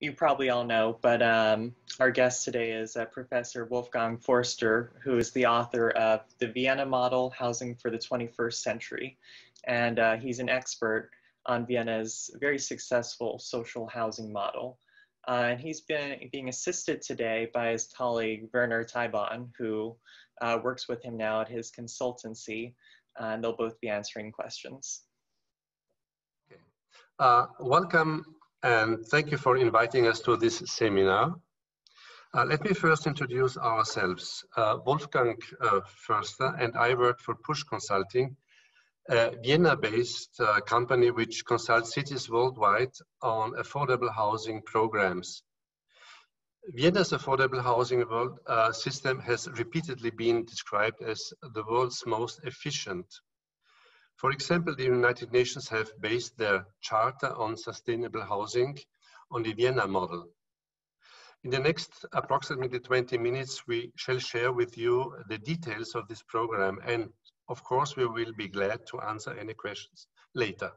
you probably all know, but um, our guest today is uh, Professor Wolfgang Förster, who is the author of The Vienna Model Housing for the 21st Century. And uh, he's an expert on Vienna's very successful social housing model. Uh, and he's been being assisted today by his colleague Werner Taiban, who uh, works with him now at his consultancy, uh, and they'll both be answering questions. Okay. Uh, welcome and thank you for inviting us to this seminar. Uh, let me first introduce ourselves. Uh, Wolfgang uh, Förster and I work for Push Consulting, a Vienna-based uh, company which consults cities worldwide on affordable housing programs. Vienna's affordable housing world, uh, system has repeatedly been described as the world's most efficient for example, the United Nations have based their Charter on Sustainable Housing on the Vienna model. In the next approximately 20 minutes, we shall share with you the details of this program. And of course, we will be glad to answer any questions later.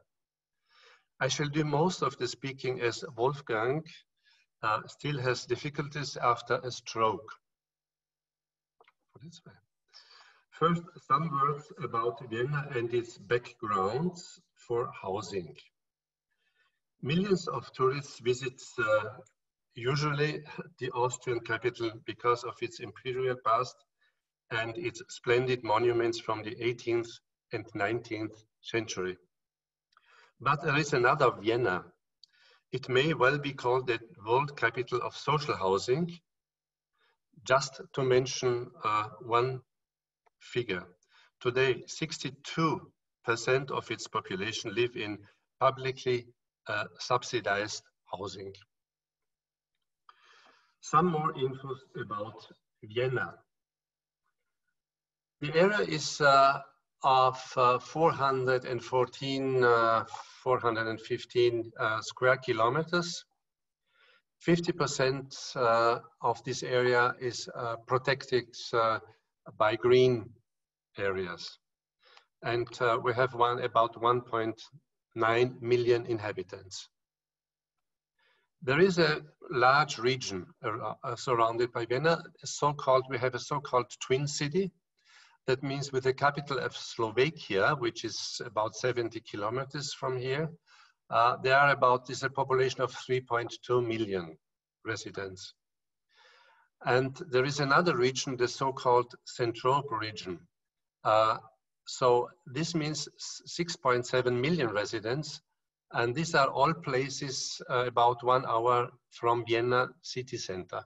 I shall do most of the speaking as Wolfgang uh, still has difficulties after a stroke. First, some words about Vienna and its backgrounds for housing. Millions of tourists visit uh, usually the Austrian capital because of its imperial past and its splendid monuments from the 18th and 19th century. But there is another Vienna. It may well be called the world capital of social housing, just to mention uh, one figure. Today, 62% of its population live in publicly uh, subsidized housing. Some more info about Vienna. The area is uh, of uh, 414, uh, 415 uh, square kilometers. 50% uh, of this area is protected by green areas. And uh, we have one about 1.9 million inhabitants. There is a large region uh, uh, surrounded by Vienna, so-called, we have a so-called twin city. That means with the capital of Slovakia, which is about 70 kilometers from here, uh, there are about, is a population of 3.2 million residents. And there is another region, the so-called Centrope region. Uh, so this means 6.7 million residents. And these are all places uh, about one hour from Vienna city center.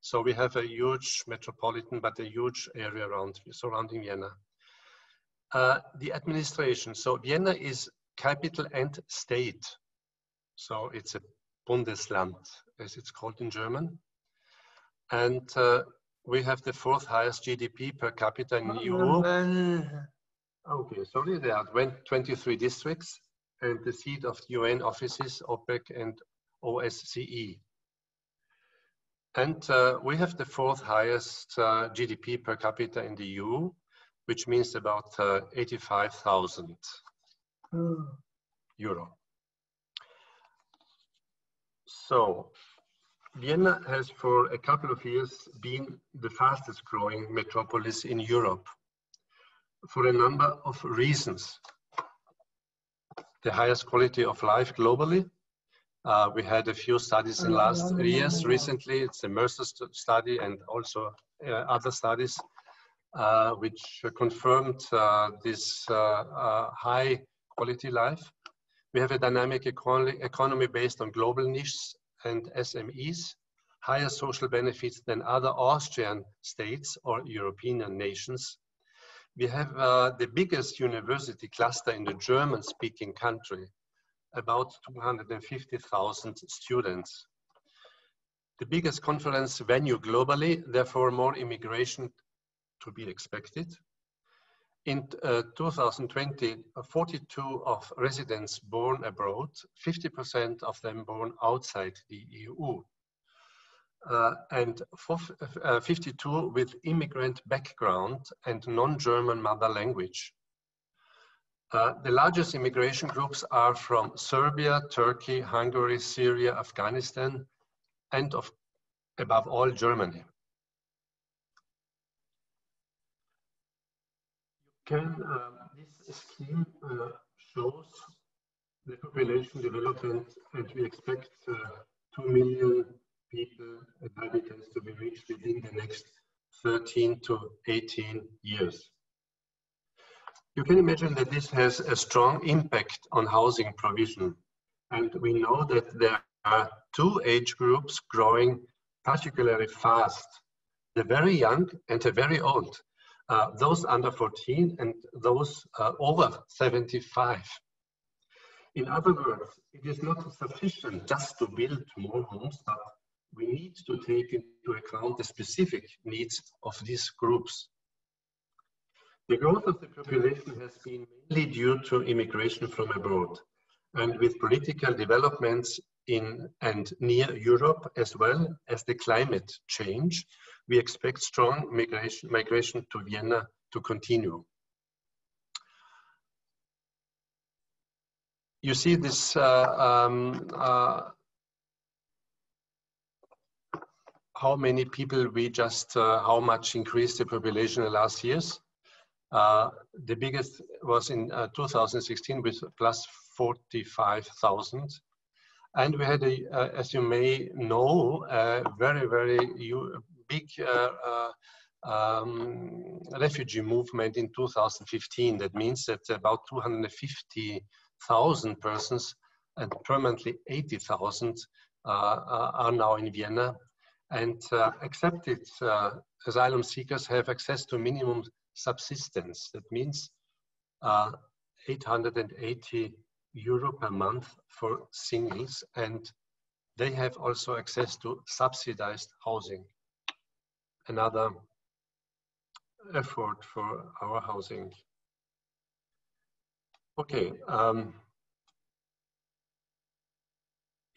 So we have a huge metropolitan, but a huge area around surrounding Vienna. Uh, the administration, so Vienna is capital and state. So it's a Bundesland, as it's called in German. And uh, we have the fourth highest GDP per capita in Europe. Okay, sorry, there are 23 districts and the seat of the UN offices, OPEC and OSCE. And uh, we have the fourth highest uh, GDP per capita in the EU, which means about uh, 85,000 mm. euro. So Vienna has for a couple of years been the fastest growing metropolis in Europe for a number of reasons. The highest quality of life globally. Uh, we had a few studies in last years recently. It's the Mercer study and also uh, other studies uh, which confirmed uh, this uh, uh, high quality life. We have a dynamic economy based on global niches and SMEs higher social benefits than other Austrian states or European nations. We have uh, the biggest university cluster in the German-speaking country, about 250,000 students. The biggest conference venue globally, therefore more immigration to be expected. In uh, 2020, 42 of residents born abroad, 50% of them born outside the EU. Uh, and uh, 52 with immigrant background and non-German mother language. Uh, the largest immigration groups are from Serbia, Turkey, Hungary, Syria, Afghanistan, and of above all Germany. Can, uh, this scheme uh, shows the population development and we expect uh, 2 million people, inhabitants to be reached within the next 13 to 18 years. You can imagine that this has a strong impact on housing provision. And we know that there are two age groups growing particularly fast. The very young and the very old. Uh, those under 14 and those uh, over 75. In other words, it is not sufficient just to build more homes, but we need to take into account the specific needs of these groups. The growth of the population has been mainly due to immigration from abroad. And with political developments in and near Europe, as well as the climate change, we expect strong migration, migration to Vienna to continue. You see this uh, um, uh, how many people we just, uh, how much increased the population in the last years. Uh, the biggest was in uh, 2016 with plus 45,000. And we had, a, uh, as you may know, a very, very big uh, uh, um, refugee movement in 2015. That means that about 250,000 persons and permanently 80,000 are now in Vienna and uh, accepted uh, asylum seekers have access to minimum subsistence. That means uh, 880 euro per month for singles and they have also access to subsidized housing. Another effort for our housing. Okay, um,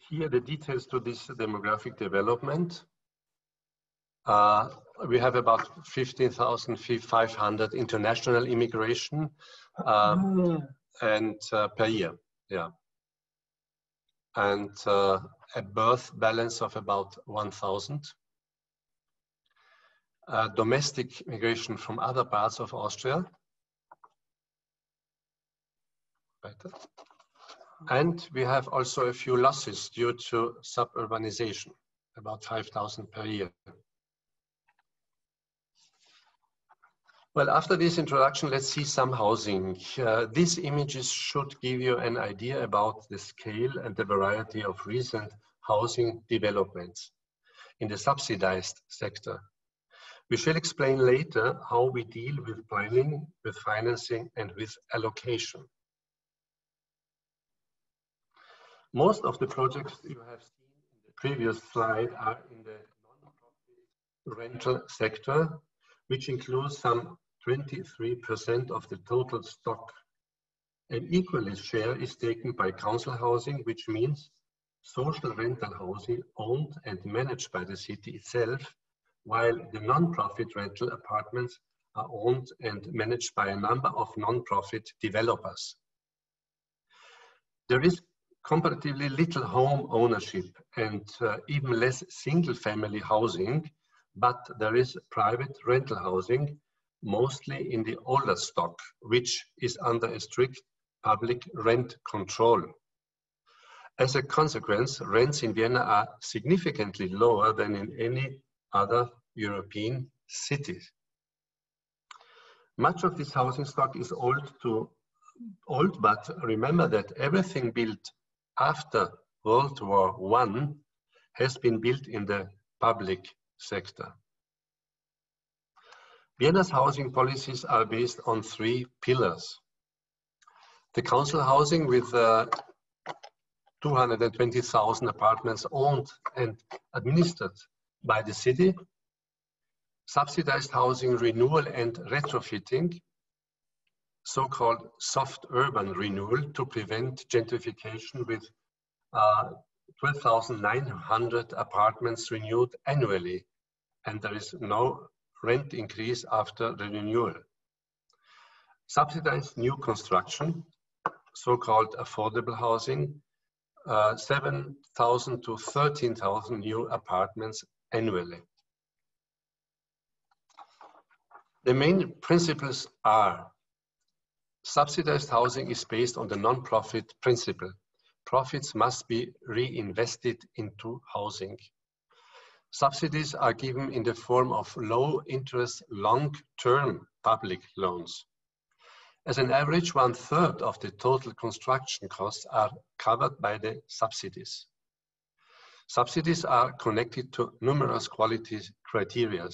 here the details to this demographic development. Uh, we have about 15,500 international immigration um, and uh, per year, yeah. And uh, a birth balance of about 1,000. Uh, domestic migration from other parts of Austria. And we have also a few losses due to suburbanization, about 5,000 per year. Well, after this introduction, let's see some housing. Uh, these images should give you an idea about the scale and the variety of recent housing developments in the subsidized sector. We shall explain later how we deal with planning, with financing, and with allocation. Most of the projects you have seen in the previous slide are in the rental sector, which includes some 23% of the total stock. An equal share is taken by council housing, which means social rental housing owned and managed by the city itself, while the non-profit rental apartments are owned and managed by a number of non-profit developers. There is comparatively little home ownership and uh, even less single family housing, but there is private rental housing mostly in the older stock, which is under a strict public rent control. As a consequence, rents in Vienna are significantly lower than in any other European cities. Much of this housing stock is old to old, but remember that everything built after World War I has been built in the public sector. Vienna's housing policies are based on three pillars. The council housing with uh, 220,000 apartments owned and administered by the city, subsidized housing renewal and retrofitting, so-called soft urban renewal to prevent gentrification with uh, 12,900 apartments renewed annually. And there is no rent increase after the renewal. Subsidized new construction, so-called affordable housing, uh, 7,000 to 13,000 new apartments annually. The main principles are subsidized housing is based on the non-profit principle. Profits must be reinvested into housing. Subsidies are given in the form of low interest, long-term public loans. As an average, one third of the total construction costs are covered by the subsidies. Subsidies are connected to numerous quality criteria.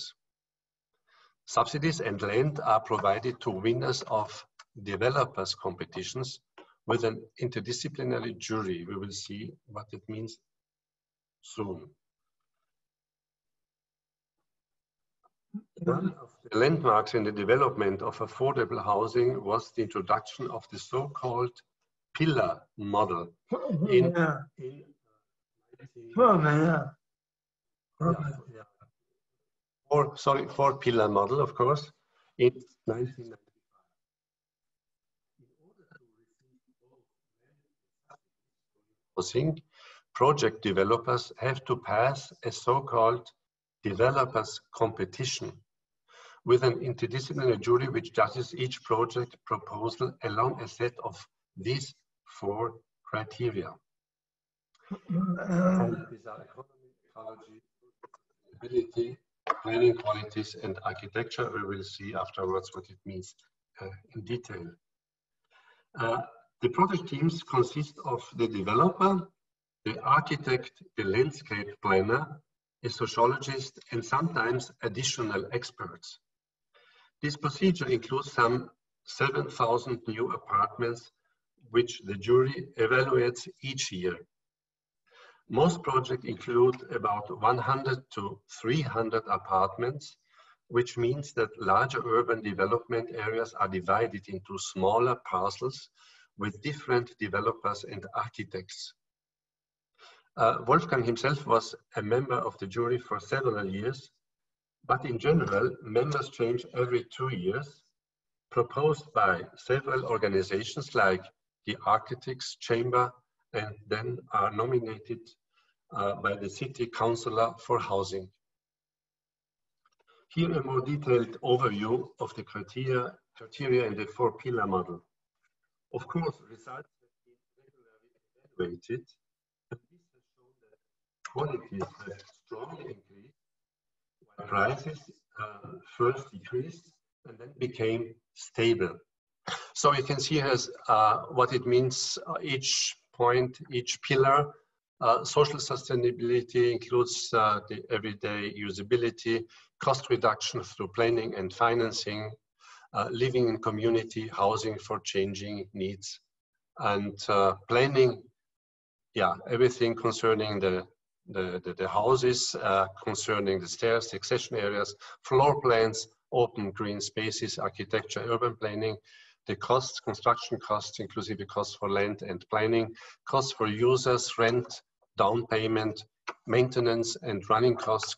Subsidies and land are provided to winners of developers competitions with an interdisciplinary jury. We will see what it means soon. One of the landmarks in the development of affordable housing was the introduction of the so-called pillar model in, yeah. in yeah, yeah. Four, sorry, four pillar model, of course, in 1995. Housing, project developers have to pass a so-called developers competition with an interdisciplinary jury which judges each project proposal along a set of these four criteria. Economy, ecology, ability, planning qualities, and architecture. We will see afterwards what it means uh, in detail. Uh, the project teams consist of the developer, the architect, the landscape planner, a sociologist, and sometimes additional experts. This procedure includes some 7,000 new apartments, which the jury evaluates each year. Most projects include about 100 to 300 apartments, which means that larger urban development areas are divided into smaller parcels with different developers and architects. Uh, Wolfgang himself was a member of the jury for several years, but in general, members change every two years, proposed by several organizations like the Architects Chamber, and then are nominated uh, by the City Councillor for Housing. Here a more detailed overview of the criteria, criteria in the four pillar model. Of course, results have been regularly evaluated but this has shown that qualities have strongly increased, while prices uh, first decreased and then became stable. So you can see here uh, what it means, uh, each point, each pillar. Uh, social sustainability includes uh, the everyday usability, cost reduction through planning and financing, uh, living in community, housing for changing needs, and planning yeah, everything concerning the the, the, the houses uh, concerning the stairs, succession areas, floor plans, open green spaces, architecture, urban planning, the costs, construction costs, inclusive costs for land and planning, costs for users, rent, down payment, maintenance and running costs,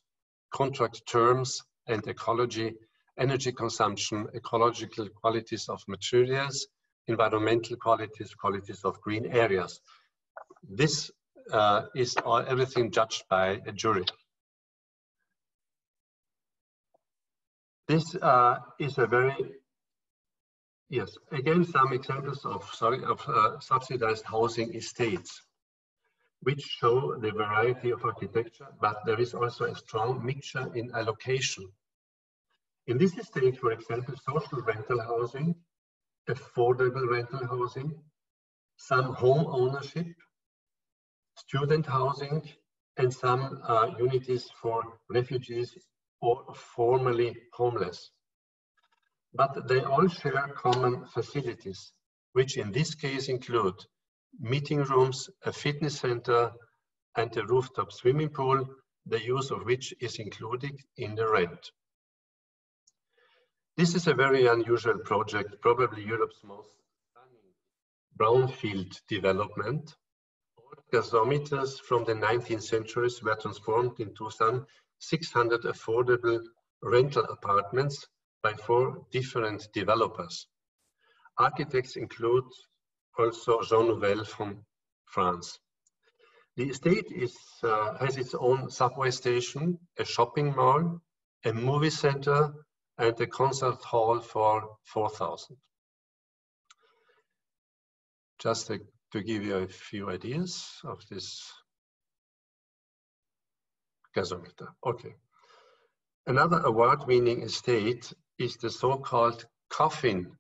contract terms and ecology, energy consumption, ecological qualities of materials, environmental qualities, qualities of green areas. This uh, is all, everything judged by a jury. This uh, is a very, yes, again, some examples of, sorry, of uh, subsidized housing estates, which show the variety of architecture, but there is also a strong mixture in allocation. In this estate, for example, social rental housing, affordable rental housing, some home ownership, student housing, and some uh, unities for refugees or formerly homeless. But they all share common facilities, which in this case include meeting rooms, a fitness center, and a rooftop swimming pool, the use of which is included in the rent. This is a very unusual project, probably Europe's most stunning brownfield development, gasometers from the 19th centuries were transformed into some 600 affordable rental apartments by four different developers. Architects include also Jean Nouvel from France. The estate is, uh, has its own subway station, a shopping mall, a movie center, and a concert hall for 4,000. Just to, to give you a few ideas of this gasometer. Okay. Another award-winning estate is the so-called coffin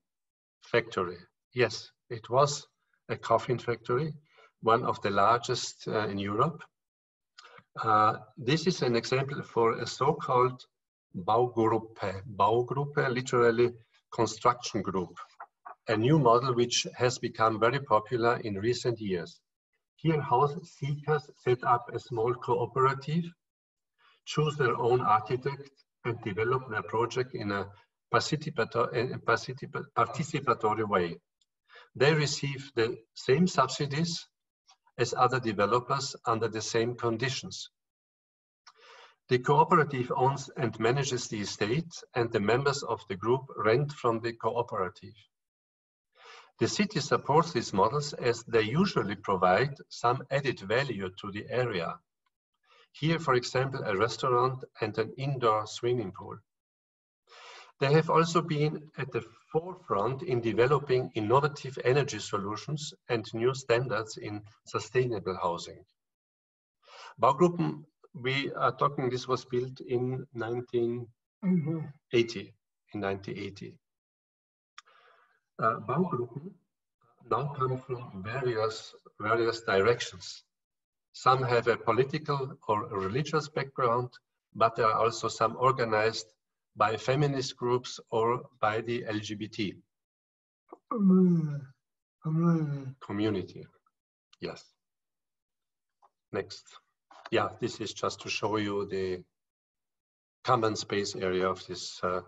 factory. Yes, it was a coffin factory, one of the largest uh, in Europe. Uh, this is an example for a so-called Baugruppe. Baugruppe, literally construction group, a new model which has become very popular in recent years. Here, house seekers set up a small cooperative, choose their own architect, and develop their project in a Eh, participatory way. They receive the same subsidies as other developers under the same conditions. The cooperative owns and manages the estate and the members of the group rent from the cooperative. The city supports these models as they usually provide some added value to the area. Here, for example, a restaurant and an indoor swimming pool. They have also been at the forefront in developing innovative energy solutions and new standards in sustainable housing. Baugruppen, we are talking, this was built in 1980, mm -hmm. in 1980. Uh, Baugruppen now come from various, various directions. Some have a political or religious background, but there are also some organized by feminist groups or by the LGBT community. Yes. Next. Yeah, this is just to show you the common space area of this uh,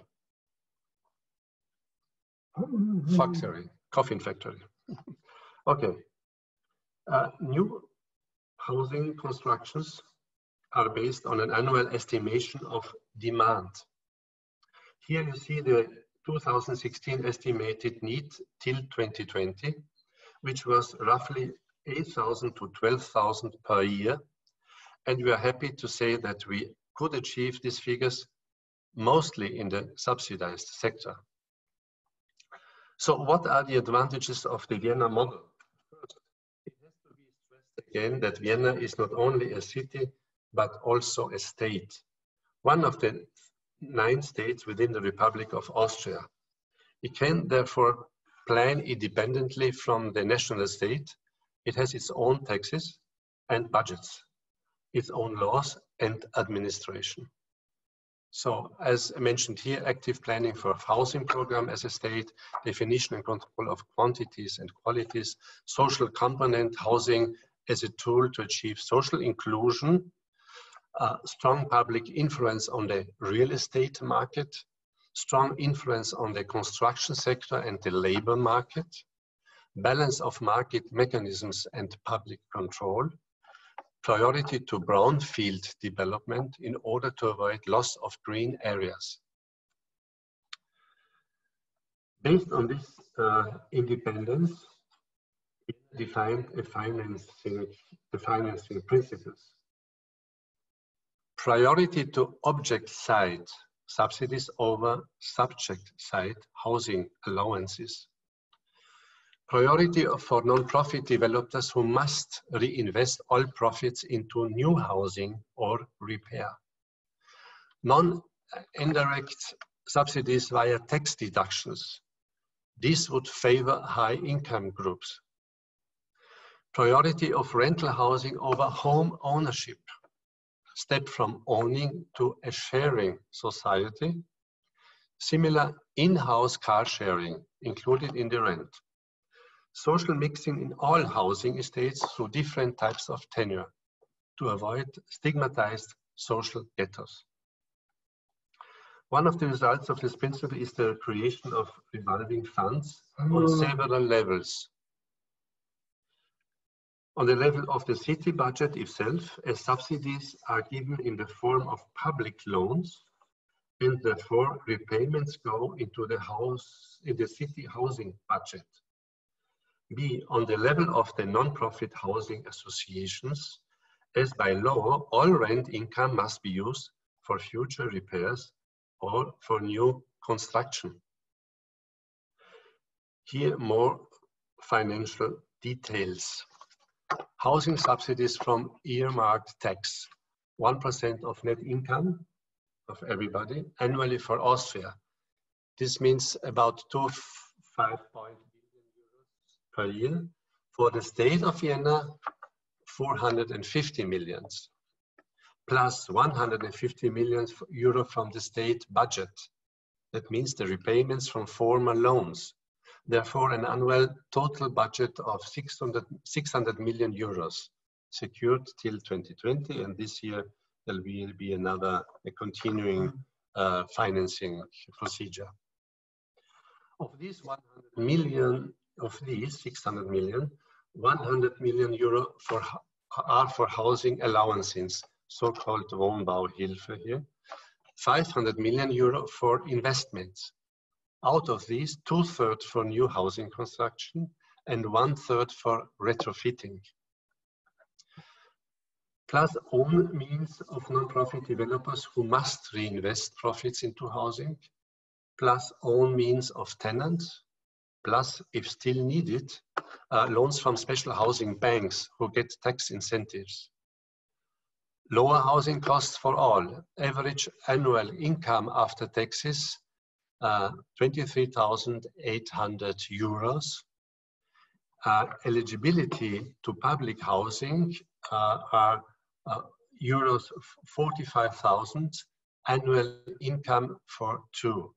factory, coffin factory. okay. Uh, new housing constructions are based on an annual estimation of demand here you see the 2016 estimated need till 2020, which was roughly 8,000 to 12,000 per year. And we are happy to say that we could achieve these figures mostly in the subsidized sector. So what are the advantages of the Vienna model? It has to be stressed again that Vienna is not only a city, but also a state. One of the nine states within the Republic of Austria. It can therefore plan independently from the national state. It has its own taxes and budgets, its own laws and administration. So as mentioned here, active planning for housing program as a state, definition and control of quantities and qualities, social component housing as a tool to achieve social inclusion uh, strong public influence on the real estate market, strong influence on the construction sector and the labor market, balance of market mechanisms and public control, priority to brownfield development in order to avoid loss of green areas. Based on this uh, independence, we defined a financing, the financing principles priority to object side subsidies over subject side housing allowances. Priority for non-profit developers who must reinvest all profits into new housing or repair. Non-indirect uh, subsidies via tax deductions. This would favor high income groups. Priority of rental housing over home ownership step from owning to a sharing society. Similar in-house car sharing included in the rent. Social mixing in all housing estates through different types of tenure to avoid stigmatized social ghettos. One of the results of this principle is the creation of revolving funds on mm. several levels on the level of the city budget itself, as subsidies are given in the form of public loans, and therefore repayments go into the house in the city housing budget. B, on the level of the non-profit housing associations, as by law, all rent income must be used for future repairs or for new construction. Here more financial details. Housing subsidies from earmarked tax, 1% of net income of everybody annually for Austria. This means about two five point billion euros per year. For the state of Vienna, 450 millions, plus 150 million euro from the state budget. That means the repayments from former loans. Therefore, an annual total budget of 600, 600 million euros secured till 2020, and this year there will be another continuing uh, financing procedure. Of these 100 million, of these 600 million, 100 million euro for, are for housing allowances, so-called Wohnbeihilfe here. 500 million euro for investments. Out of these, two-thirds for new housing construction and one-third for retrofitting. Plus own means of non-profit developers who must reinvest profits into housing, plus own means of tenants, plus, if still needed, uh, loans from special housing banks who get tax incentives. Lower housing costs for all. Average annual income after taxes, uh, 23,800 euros. Uh, eligibility to public housing uh, are uh, euros 45,000 annual income for two.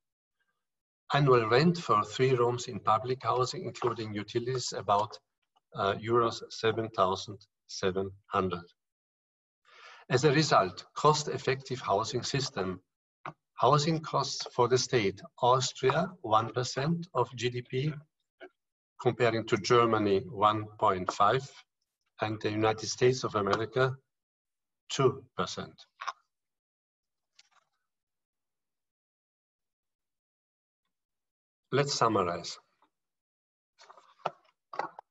Annual rent for three rooms in public housing, including utilities, about uh, euros 7,700. As a result, cost-effective housing system. Housing costs for the state, Austria, 1% of GDP, comparing to Germany, 1.5, and the United States of America, 2%. Let's summarize.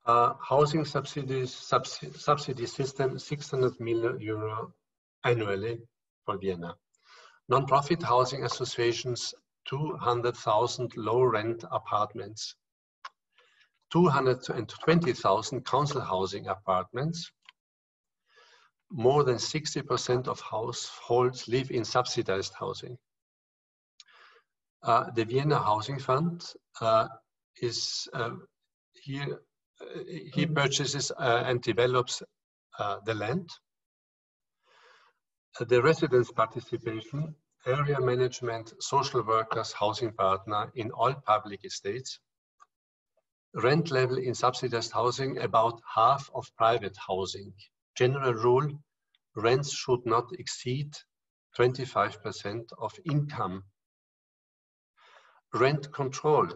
Uh, housing subsidies, subsidi subsidy system, 600 million euro annually for Vienna. Non-profit housing associations, 200,000 low rent apartments, 220,000 council housing apartments. More than 60% of households live in subsidized housing. Uh, the Vienna Housing Fund uh, is uh, here, uh, he purchases uh, and develops uh, the land. The residents' participation, area management, social workers, housing partner in all public estates. Rent level in subsidized housing about half of private housing. General rule, rents should not exceed 25% of income Rent control.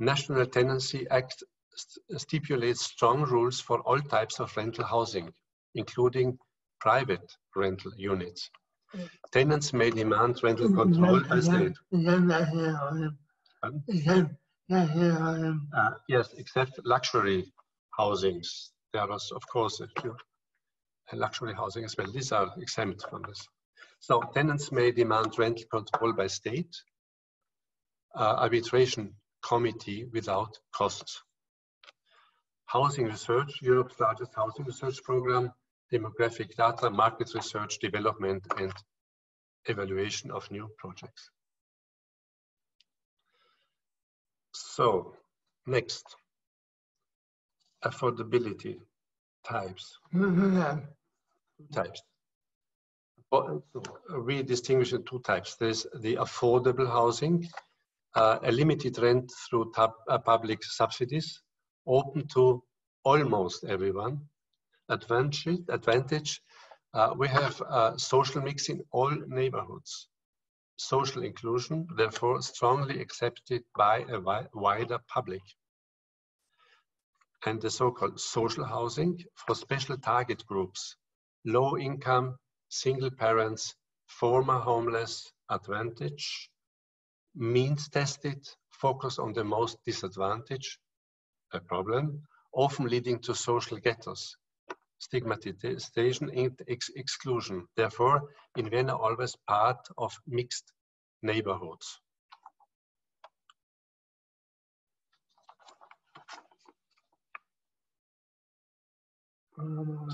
National Tenancy Act st stipulates strong rules for all types of rental housing, including private rental units. Tenants may demand rental control by state. Uh, yes, except luxury housings. There are, of course, a few luxury housing as well. These are exempt from this. So tenants may demand rental control by state uh, arbitration committee without costs. Housing research, Europe's largest housing research program, demographic data, market research, development, and evaluation of new projects. So, next, affordability types. types. We distinguish in two types. There's the affordable housing, uh, a limited rent through uh, public subsidies, open to almost everyone. Advantage, advantage uh, we have a social mix in all neighborhoods. Social inclusion, therefore strongly accepted by a wi wider public. And the so-called social housing for special target groups, low income, single parents, former homeless, advantage, means tested, focus on the most disadvantaged, a problem, often leading to social ghettos. Stigmatization and ex exclusion. Therefore, in Vienna, always part of mixed neighborhoods.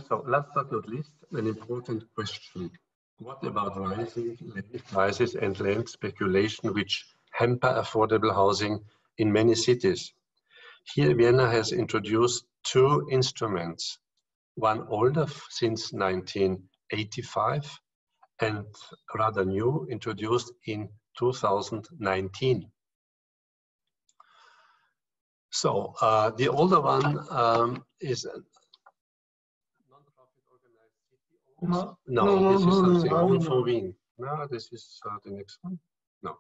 So last but not least, an important question. What about rising land prices and land speculation which hamper affordable housing in many cities? Here, Vienna has introduced two instruments, one older since 1985 and rather new, introduced in 2019. So uh, the older one um, is No, no, no, this is something no, no, for Wien. No, this is uh, the next one. No.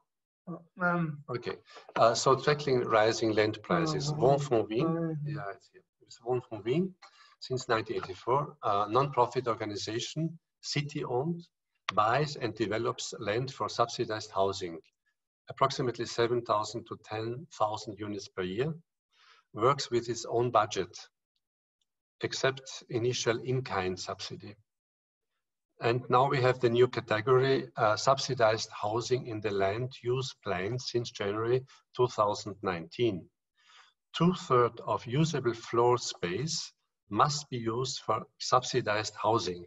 Um, okay. Uh, so tackling rising land prices. From Wien. Yeah, it's here. It's Wien since 1984. A non-profit organization, city-owned, buys and develops land for subsidized housing, approximately 7,000 to 10,000 units per year, works with its own budget, except initial in-kind subsidy. And now we have the new category, uh, subsidized housing in the land use plan since January 2019. Two-thirds of usable floor space must be used for subsidized housing.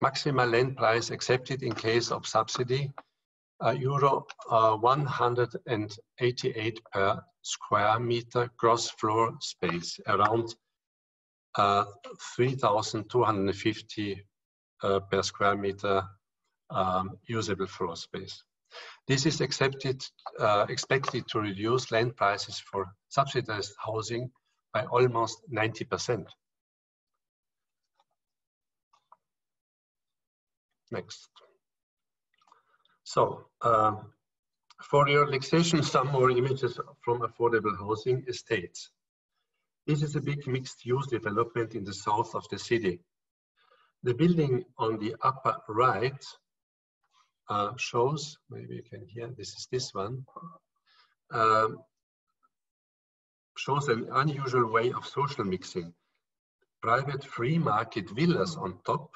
Maximum land price accepted in case of subsidy, uh, euro uh, 188 per square meter gross floor space, around uh, 3,250 uh, per square meter um, usable floor space. This is accepted, uh, expected to reduce land prices for subsidized housing by almost 90%. Next. So, um, for your relaxation, some more images from affordable housing estates. This is a big mixed use development in the south of the city. The building on the upper right uh, shows, maybe you can hear, this is this one, um, shows an unusual way of social mixing. Private free market villas on top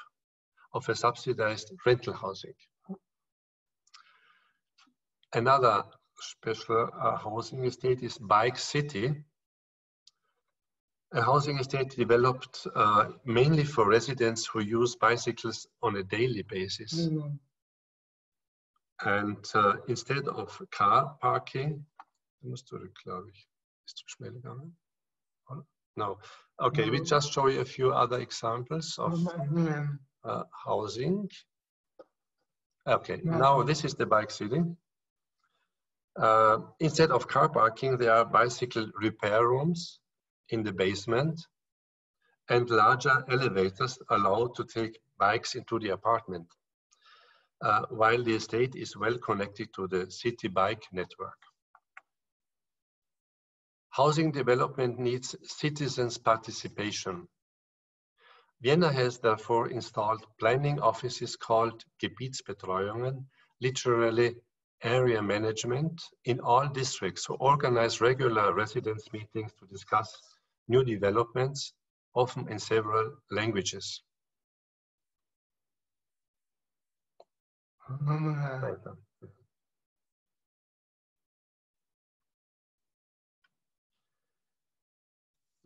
of a subsidized rental housing. Another special uh, housing estate is Bike City, a housing estate developed uh, mainly for residents who use bicycles on a daily basis. Mm -hmm. And uh, instead of car parking, musst du, glaube ich, ist zu schnell gegangen? No. Okay, no. we just show you a few other examples of uh, housing. Okay, no. now this is the bike city. Uh, instead of car parking, there are bicycle repair rooms in the basement and larger elevators allowed to take bikes into the apartment, uh, while the estate is well connected to the city bike network. Housing development needs citizens' participation. Vienna has therefore installed planning offices called Gebietsbetreuungen, literally area management, in all districts who organize regular residence meetings to discuss new developments, often in several languages. Ah.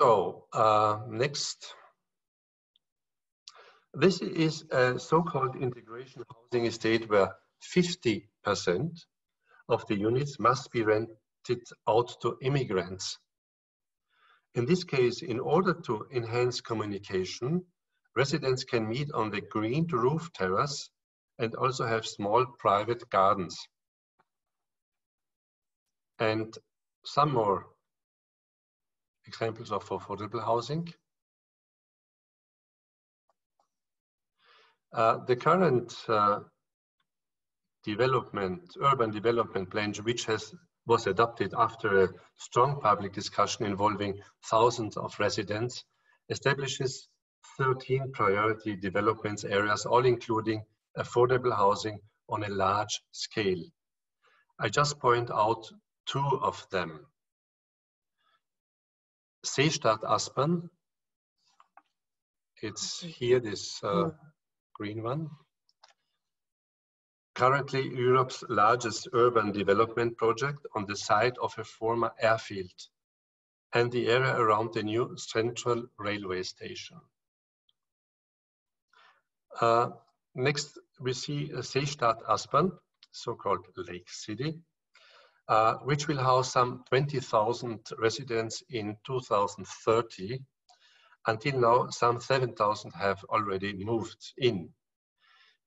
So uh, next, this is a so-called integration housing estate where 50% of the units must be rented out to immigrants. In this case, in order to enhance communication, residents can meet on the greened roof terrace and also have small private gardens. And some more examples of affordable housing. Uh, the current uh, development, urban development plan, which has was adopted after a strong public discussion involving thousands of residents, establishes 13 priority development areas, all including affordable housing on a large scale. I just point out two of them. Seestadt Aspern it's here, this uh, green one. Currently, Europe's largest urban development project on the site of a former airfield and the area around the new central railway station. Uh, next, we see Seestadt Aspern, so-called Lake City, uh, which will house some 20,000 residents in 2030. Until now, some 7,000 have already moved in.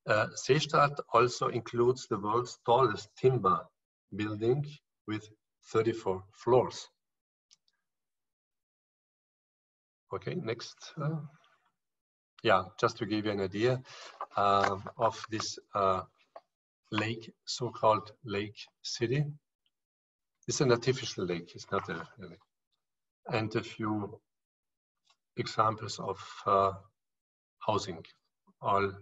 Uh, Seestadt also includes the world's tallest timber building with 34 floors. Okay, next. Uh, yeah, just to give you an idea uh, of this uh, lake, so-called lake city. It's an artificial lake, it's not a, lake. And a few examples of uh, housing, all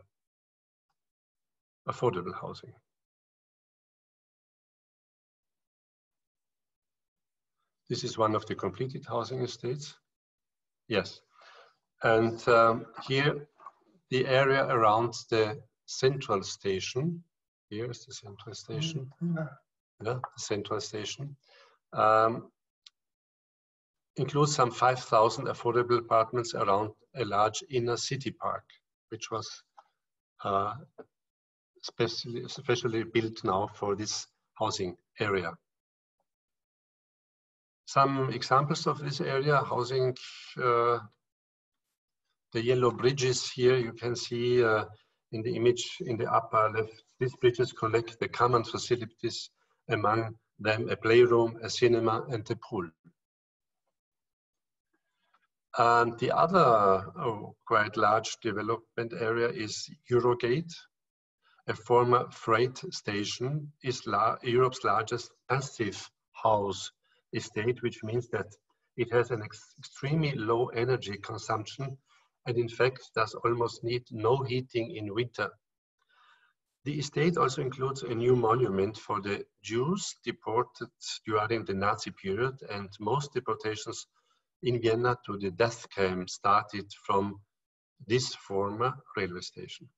affordable housing. This is one of the completed housing estates. Yes. And um, here, the area around the central station, here is the central station, mm -hmm. Yeah, the central station, um, includes some 5,000 affordable apartments around a large inner city park, which was uh, built now for this housing area. Some examples of this area, housing, uh, the yellow bridges here, you can see uh, in the image in the upper left, these bridges connect the common facilities, among them a playroom, a cinema, and a pool. And the other oh, quite large development area is Eurogate, a former freight station, is la Europe's largest passive house estate, which means that it has an ex extremely low energy consumption and in fact does almost need no heating in winter. The estate also includes a new monument for the Jews deported during the Nazi period and most deportations in Vienna to the death camp started from this former railway station.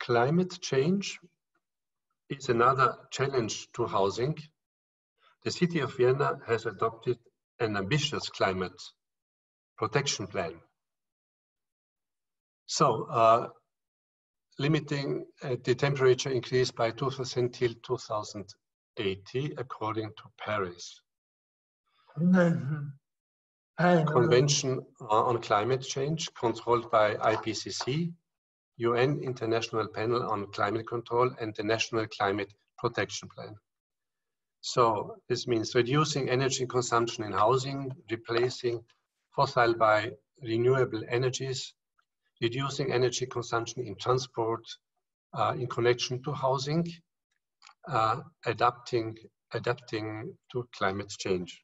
Climate change is another challenge to housing. The city of Vienna has adopted an ambitious climate protection plan. So, uh, limiting uh, the temperature increase by 2% till 2080, according to Paris. Convention on Climate Change, controlled by IPCC, UN International Panel on Climate Control and the National Climate Protection Plan. So this means reducing energy consumption in housing, replacing fossil by renewable energies, reducing energy consumption in transport uh, in connection to housing, uh, adapting, adapting to climate change.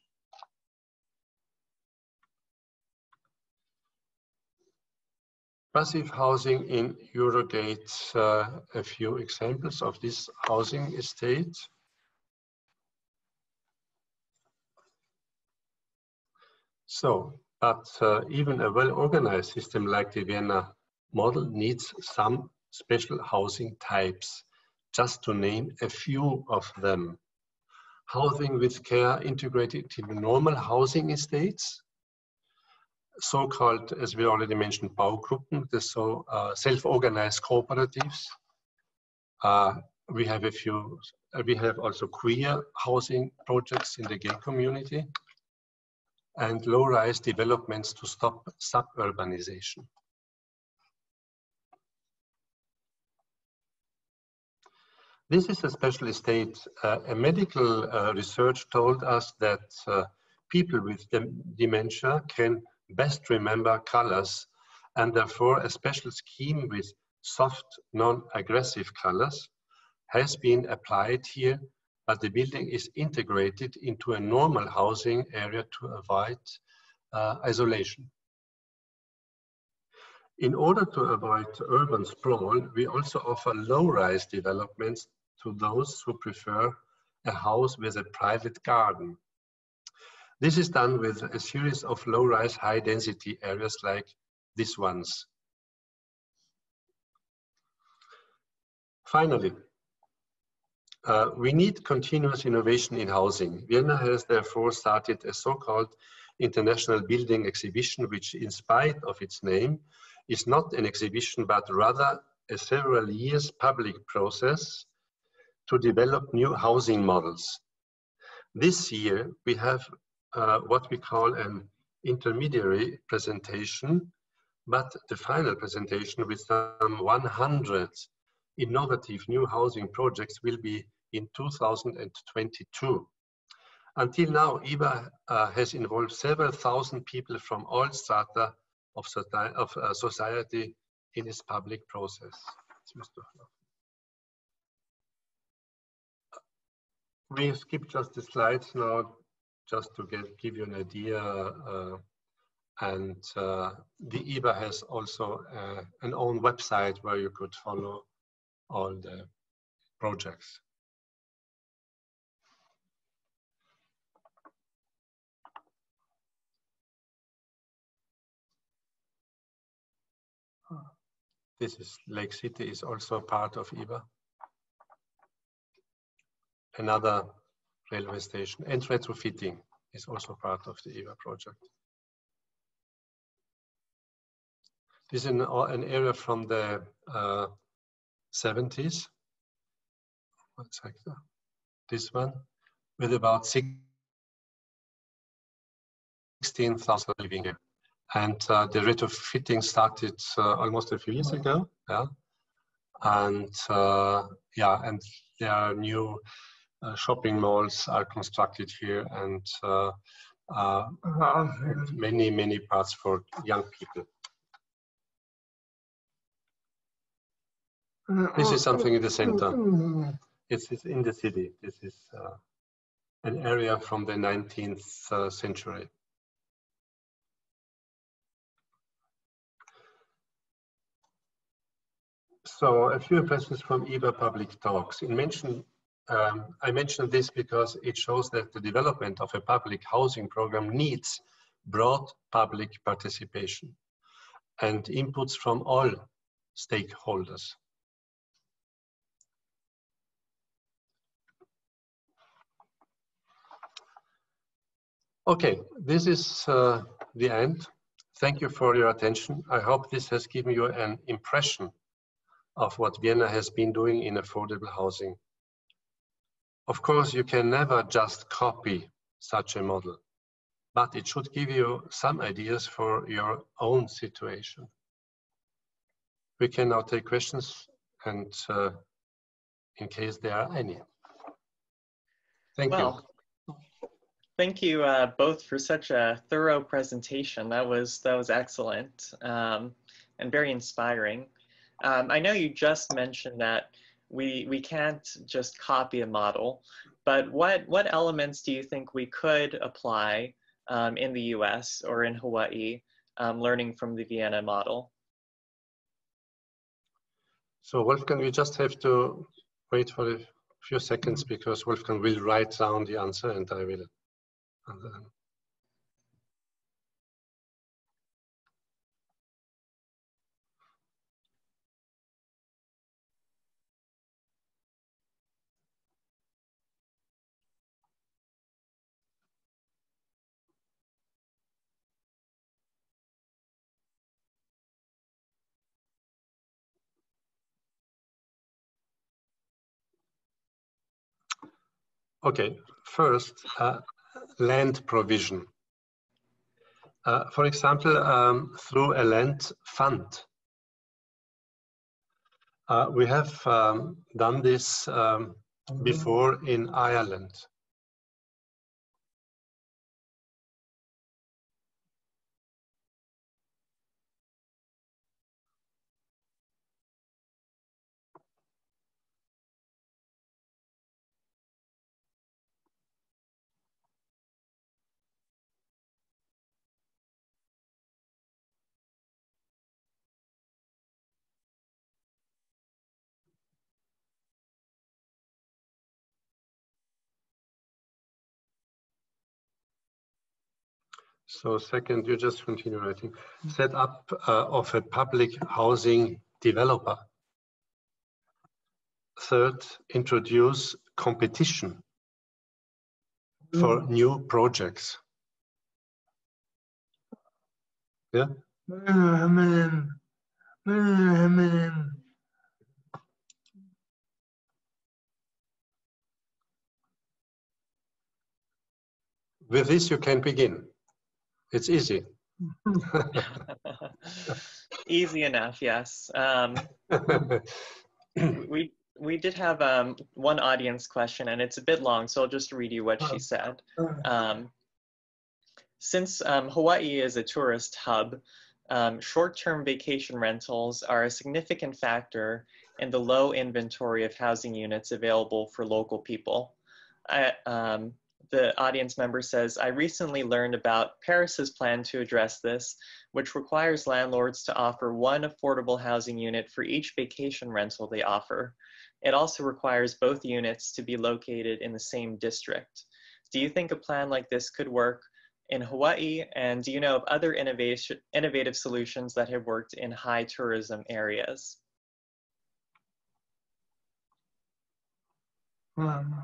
Passive housing in Eurogate, uh, a few examples of this housing estate. So, but uh, even a well-organized system like the Vienna model needs some special housing types, just to name a few of them. Housing with care integrated in normal housing estates, so-called, as we already mentioned, Baugruppen, the so uh, self-organized cooperatives. Uh, we have a few, we have also queer housing projects in the gay community and low-rise developments to stop suburbanization. This is a special. Uh, a medical uh, research told us that uh, people with dementia can best remember colors and therefore a special scheme with soft, non-aggressive colors has been applied here, but the building is integrated into a normal housing area to avoid uh, isolation. In order to avoid urban sprawl, we also offer low-rise developments to those who prefer a house with a private garden. This is done with a series of low-rise, high-density areas like these ones. Finally, uh, we need continuous innovation in housing. Vienna has therefore started a so-called international building exhibition, which in spite of its name, is not an exhibition, but rather a several years public process to develop new housing models. This year, we have uh, what we call an intermediary presentation, but the final presentation with some 100 innovative new housing projects will be in 2022. Until now, IBA uh, has involved several thousand people from all strata of, of uh, society in its public process. We skip just the slides now, just to get, give you an idea. Uh, and uh, the IBA has also uh, an own website where you could follow all the projects. This is Lake City is also part of IBA. Another railway station and retrofitting is also part of the IBA project. This is an, an area from the uh, 70s. One second. This one with about 16,000 living here and uh, the retrofitting started uh, almost a few years ago. Yeah, and uh, yeah, and there are new uh, shopping malls are constructed here, and uh, uh, many many parts for young people. This is something in the center. It's, it's in the city. This is an area from the 19th century. So a few impressions from IBA public talks. In mention, um, I mentioned this because it shows that the development of a public housing program needs broad public participation and inputs from all stakeholders. Okay, this is uh, the end. Thank you for your attention. I hope this has given you an impression of what Vienna has been doing in affordable housing. Of course, you can never just copy such a model, but it should give you some ideas for your own situation. We can now take questions and uh, in case there are any. Thank well, you. Thank you uh, both for such a thorough presentation. That was that was excellent um, and very inspiring. Um, I know you just mentioned that we, we can't just copy a model, but what, what elements do you think we could apply um, in the US or in Hawaii, um, learning from the Vienna model? So Wolfgang, we just have to wait for a few seconds because Wolfgang will write down the answer and I will. And Okay, first, uh, land provision. Uh, for example, um, through a land fund. Uh, we have um, done this um, before in Ireland. So second, you just continue writing. Set up uh, of a public housing developer. Third, introduce competition for Mm. new projects. Yeah. With this, you can begin. It's easy. Easy enough, yes. Um, we we did have um, one audience question, and it's a bit long, so I'll just read you what she said. Um, since um, Hawaii is a tourist hub, um, short-term vacation rentals are a significant factor in the low inventory of housing units available for local people. I, um, the audience member says, I recently learned about Paris's plan to address this, which requires landlords to offer one affordable housing unit for each vacation rental they offer. It also requires both units to be located in the same district. Do you think a plan like this could work in Hawaii? And do you know of other innovation, innovative solutions that have worked in high tourism areas? Um,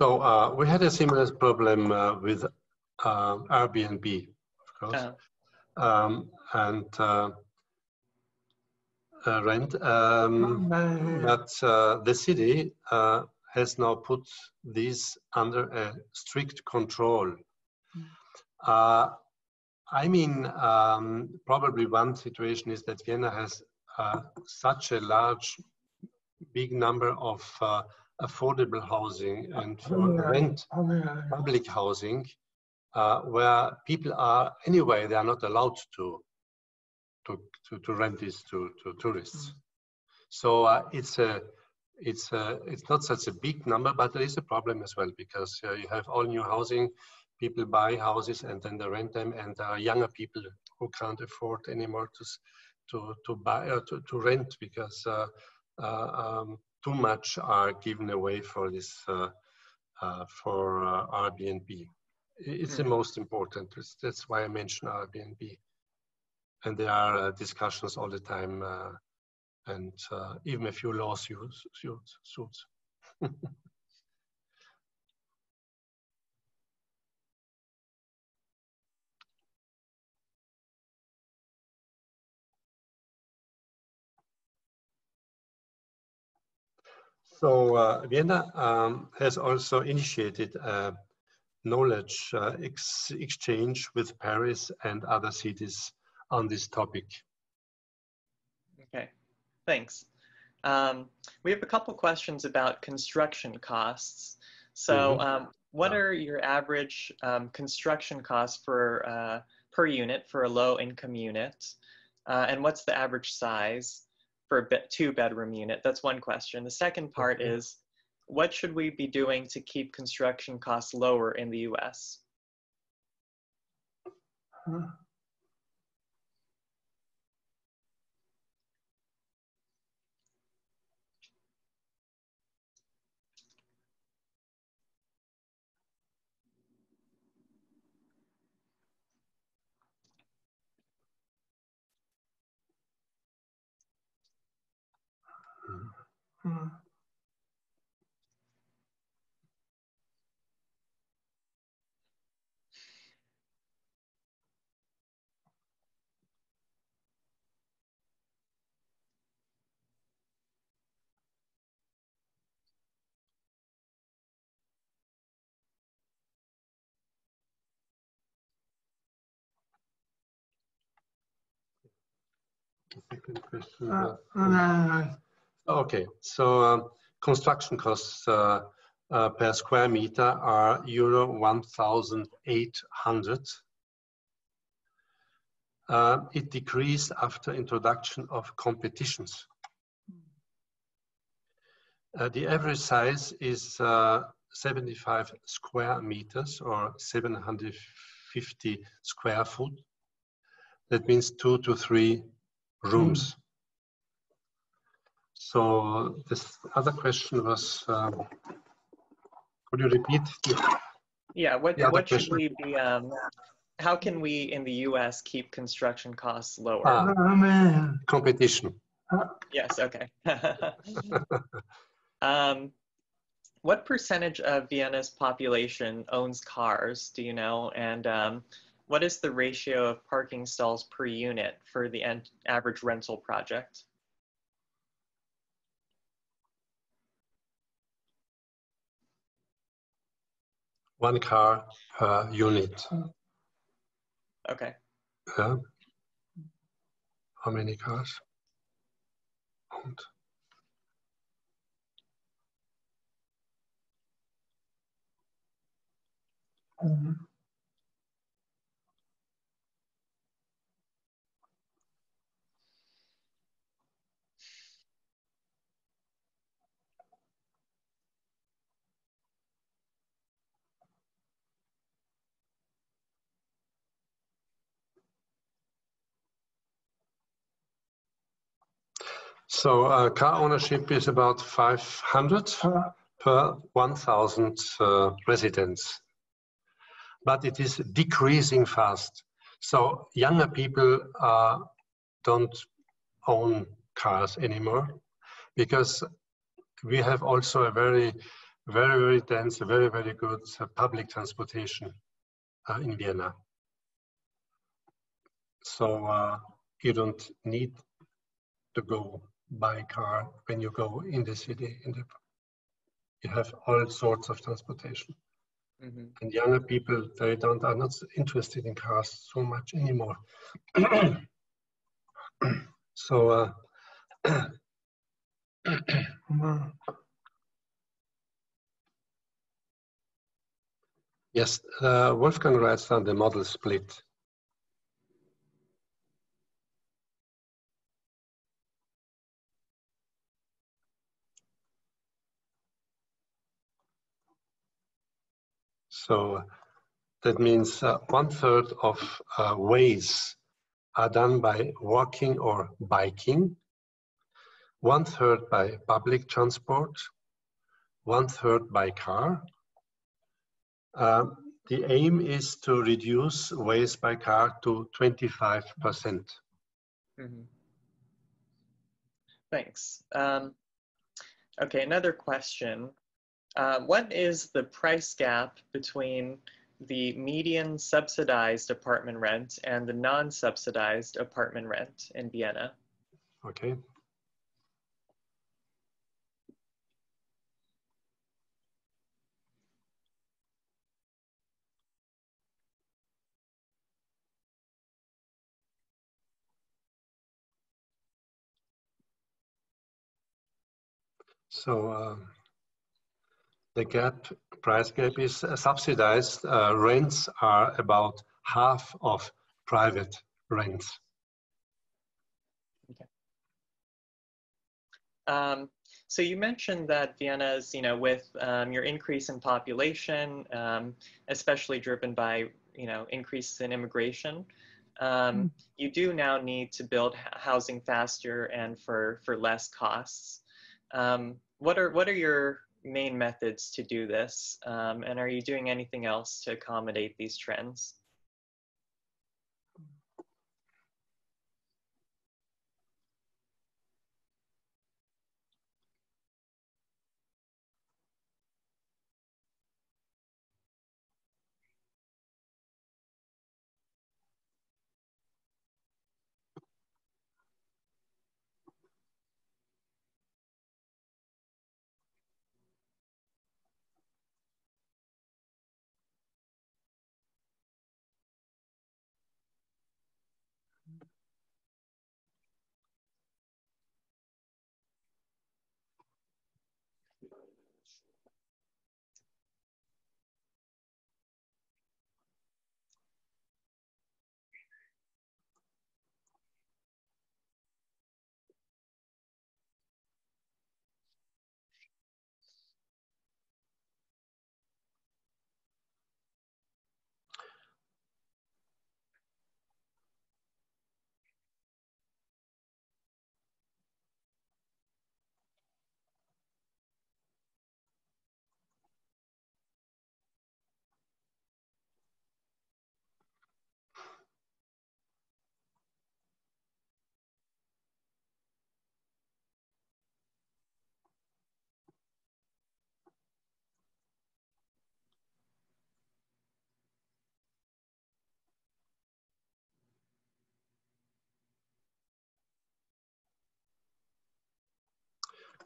So uh, we had a similar problem uh, with uh, Airbnb, of course, um, and uh, uh, rent. Um, but uh, the city uh, has now put these under a strict control. Uh, I mean, um, probably one situation is that Vienna has uh, such a large, big number of uh, affordable housing and for rent public housing uh, where people are anyway they are not allowed to to to, to rent this to, to tourists. So uh, it's a it's a, it's not such a big number but there is a problem as well because uh, you have all new housing people buy houses and then they rent them and there are younger people who can't afford anymore to to to buy uh, to, to rent because uh, uh, um, too much are given away for this uh, uh, for uh, Airbnb. It's the Mhm. most important. That's why I mention Airbnb. And there are uh, discussions all the time, uh, and uh, even a few lawsuits. Suits, So uh, Vienna um, has also initiated a knowledge uh, ex exchange with Paris and other cities on this topic. Okay, thanks. Um, we have a couple questions about construction costs. So, Mhm. um, what are your average um, construction costs for uh, per unit for a low-income unit, uh, and what's the average size for a be- two-bedroom unit? That's one question. The second part Okay. is, what should we be doing to keep construction costs lower in the U.S.? Hmm. The second question. uh, Okay, so um, construction costs uh, uh, per square meter are euro 1,800. Uh, it decreased after introduction of competitions. Uh, the average size is uh, 75 square meters or 750 square foot. That means two to three rooms. Mm. So this other question was, um, could you repeat? Yeah, what, what should we be, um, how can we in the US keep construction costs lower? Ah, competition. Yes, okay. um, what percentage of Vienna's population owns cars, do you know? And um, what is the ratio of parking stalls per unit for the average rental project? One car per unit. Okay. Yeah. How many cars? Und mhm. So uh, car ownership is about 500 per 1,000 uh, residents. But it is decreasing fast. So younger people uh, don't own cars anymore because we have also a very, very, very dense, very, very good uh, public transportation uh, in Vienna. So uh, you don't need to go by car when you go in the city. In the, you have all sorts of transportation. Mm -hmm. And younger people, they don't are not interested in cars so much anymore. so uh, yes, uh, Wolfgang writes down the model split. So that means uh, one third of uh, ways are done by walking or biking, one third by public transport, one third by car. Uh, the aim is to reduce ways by car to 25%. percent mm -hmm. Thanks. Um, okay, another question. Uh, what is the price gap between the median subsidized apartment rent and the non-subsidized apartment rent in Vienna? Okay. So um, the gap, price gap is subsidized. Uh, rents are about half of private rents. Okay. Um, so you mentioned that Vienna's, you know, with um, your increase in population, um, especially driven by, you know, increases in immigration, mm. you do now need to build housing faster and for for less costs. Um, what are what are your main methods to do this? Um, and are you doing anything else to accommodate these trends?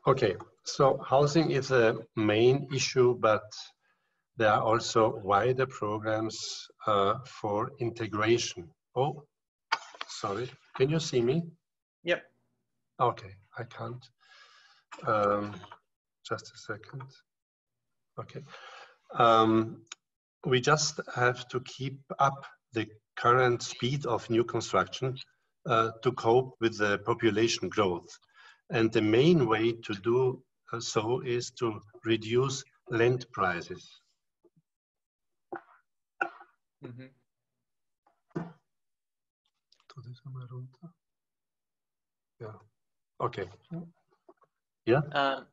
Okay, so housing is a main issue, but there are also wider programs uh, for integration. Oh, sorry, can you see me? Yep. Okay, I can't. Um, just a second. Okay. Um, we just have to keep up the current speed of new construction uh, to cope with the population growth. And the main way to do uh, so is to reduce land prices. Mm -hmm. Yeah. Okay. Yeah. Um,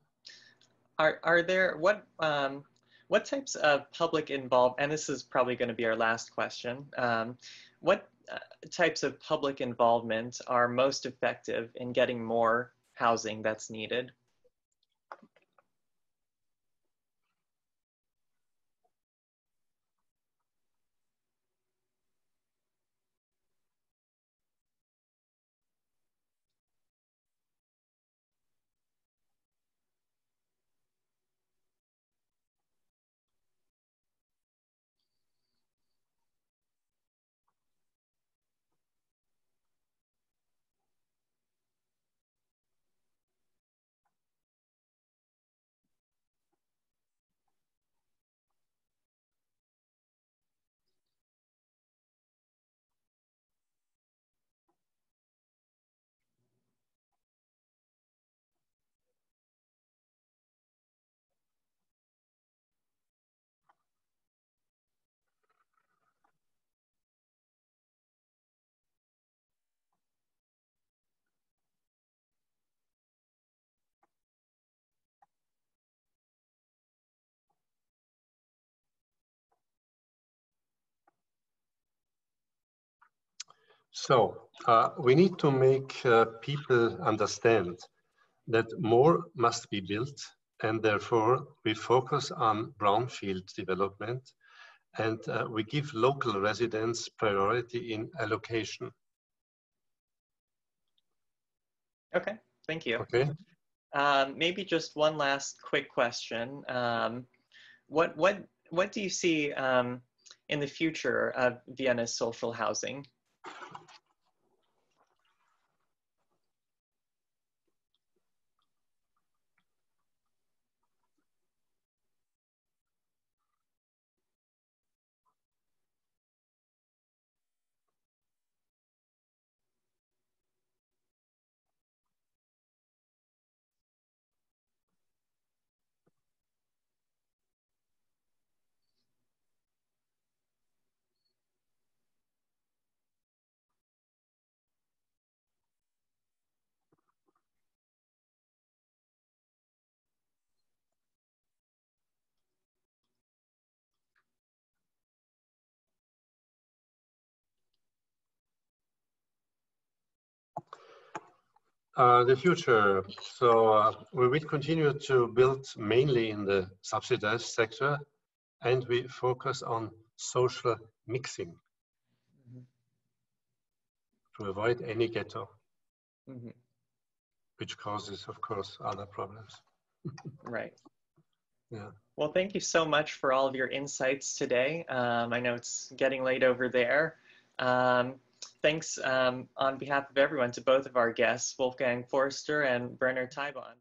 are are there what um, what types of public involve and this is probably going to be our last question. Um, what uh, types of public involvement are most effective in getting more housing that's needed? So uh, we need to make uh, people understand that more must be built and therefore we focus on brownfield development and uh, we give local residents priority in allocation. Okay, thank you. Okay. Um, maybe just one last quick question. Um, what, what, what do you see um, in the future of Vienna's social housing? Uh, the future. So uh, we will continue to build mainly in the subsidized sector and we focus on social mixing mm -hmm. to avoid any ghetto, mm -hmm. which causes, of course, other problems. right. Yeah. Well, thank you so much for all of your insights today. Um, I know it's getting late over there. Um, thanks um, on behalf of everyone to both of our guests, Wolfgang Förster and Werner Taiban.